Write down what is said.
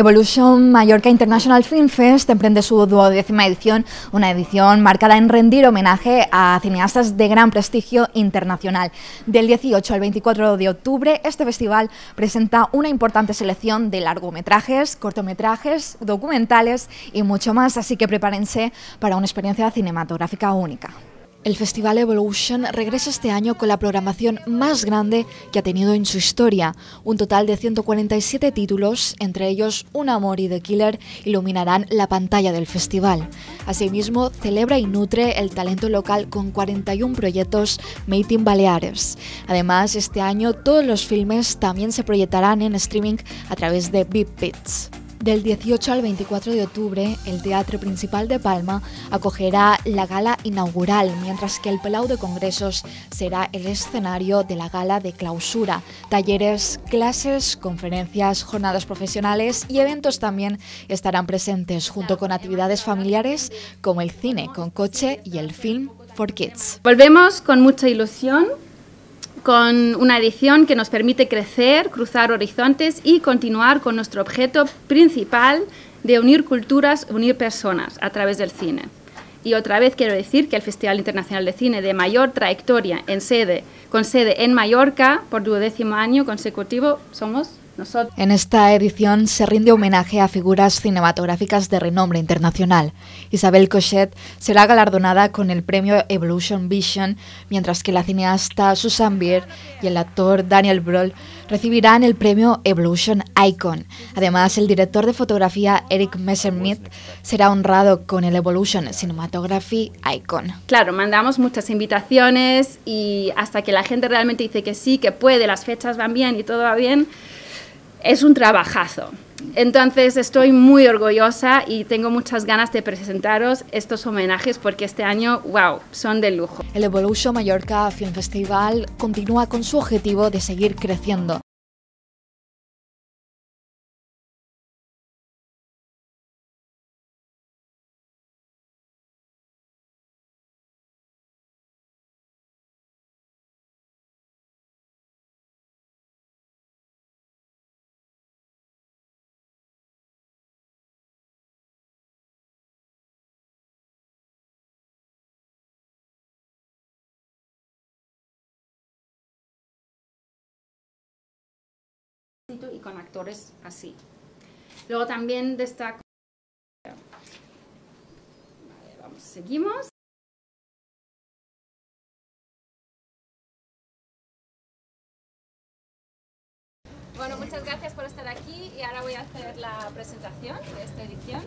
Evolution Mallorca International Film Fest emprende su duodécima edición, una edición marcada en rendir homenaje a cineastas de gran prestigio internacional. Del 18 al 24 de octubre, este festival presenta una importante selección de largometrajes, cortometrajes, documentales y mucho más, así que prepárense para una experiencia cinematográfica única. El Festival Evolution regresa este año con la programación más grande que ha tenido en su historia. Un total de 147 títulos, entre ellos Un Amor y The Killer, iluminarán la pantalla del festival. Asimismo, celebra y nutre el talento local con 41 proyectos Made in Baleares. Además, este año todos los filmes también se proyectarán en streaming a través de Big Pits. Del 18 al 24 de octubre, el Teatro Principal de Palma acogerá la gala inaugural, mientras que el Palau de Congresos será el escenario de la gala de clausura. Talleres, clases, conferencias, jornadas profesionales y eventos también estarán presentes, junto con actividades familiares como el cine con coche y el film for kids. Volvemos con mucha ilusión con una edición que nos permite crecer, cruzar horizontes y continuar con nuestro objeto principal de unir culturas, unir personas a través del cine. Y otra vez quiero decir que el Festival Internacional de Cine de mayor trayectoria en sede, con sede en Mallorca por duodécimo año consecutivo somos en esta edición se rinde homenaje a figuras cinematográficas de renombre internacional. Isabel Cochet será galardonada con el premio Evolution Vision, mientras que la cineasta Susan Beer y el actor Daniel Broll recibirán el premio Evolution Icon. Además, el director de fotografía Eric Messerschmidt será honrado con el Evolution Cinematography Icon. Claro, mandamos muchas invitaciones y hasta que la gente realmente dice que sí, que puede, las fechas van bien y todo va bien, es un trabajazo. Entonces estoy muy orgullosa y tengo muchas ganas de presentaros estos homenajes porque este año, wow, son de lujo. El Evolution Mallorca Film Festival continúa con su objetivo de seguir creciendo. Con actores así. Luego también destaco... vamos, seguimos. Bueno, muchas gracias por estar aquí y ahora voy a hacer la presentación de esta edición.